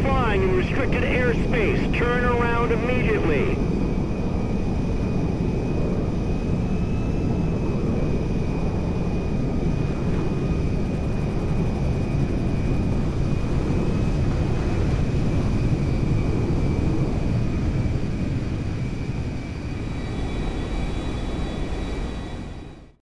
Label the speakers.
Speaker 1: flying in restricted airspace. Turn around immediately.